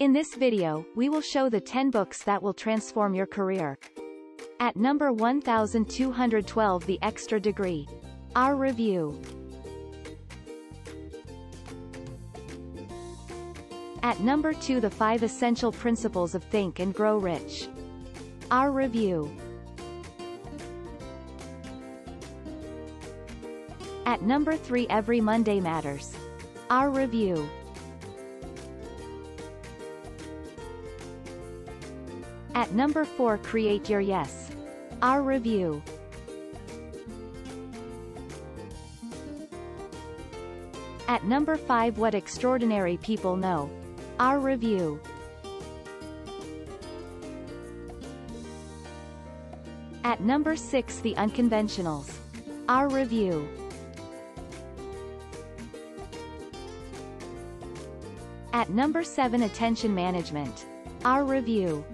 In this video, we will show the 10 books that will transform your career. At number 1212 The Extra Degree. Our review. At number 2 The 5 Essential Principles of Think and Grow Rich. Our review. At number 3 Every Monday Matters. Our review. At number 4 Create Your Yes. Our review. At number 5 What Extraordinary People Know. Our review. At number 6 The Unconventionals. Our review. At number 7 Attention Management. Our review.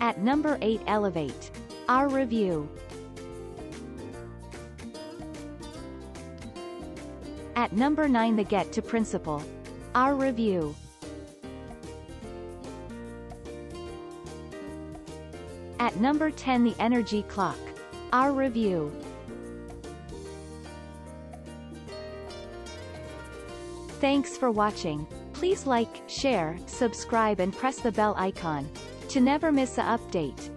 At number 8 Elevate. Our review. At number 9 The Get to Principle. Our review. At number 10 The Energy Clock. Our review. Thanks for watching. Please like, share, subscribe and press the bell icon to never miss a update.